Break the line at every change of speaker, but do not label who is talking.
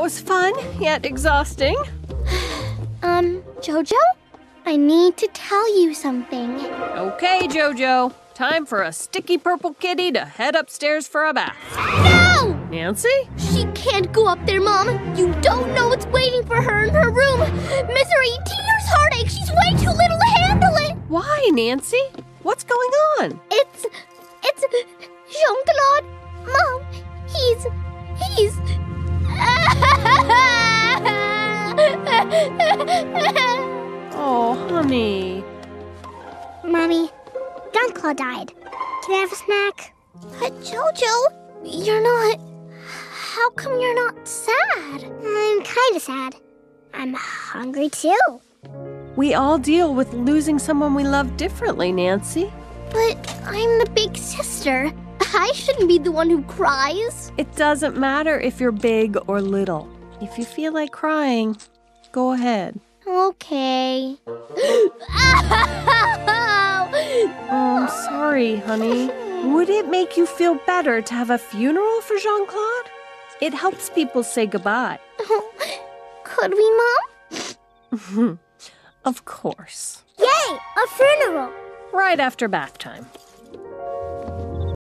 that was fun, yet exhausting.
Um, Jojo? I need to tell you something.
Okay, Jojo. Time for a sticky purple kitty to head upstairs for a bath.
No!
Nancy?
She can't go up there, Mom. You don't know what's waiting for her in her room. Misery, tears, heartache. She's way too little to handle it.
Why, Nancy? What's going on?
It's. It's. Jean Mommy, Jean Claude died. Can I have a snack? But Jojo, you're not. How come you're not sad? I'm kind of sad. I'm hungry too.
We all deal with losing someone we love differently, Nancy.
But I'm the big sister. I shouldn't be the one who cries.
It doesn't matter if you're big or little. If you feel like crying, go ahead.
Okay.
Honey. Would it make you feel better to have a funeral for Jean Claude? It helps people say goodbye.
Could we, Mom?
of course.
Yay! A funeral!
Right after bath time.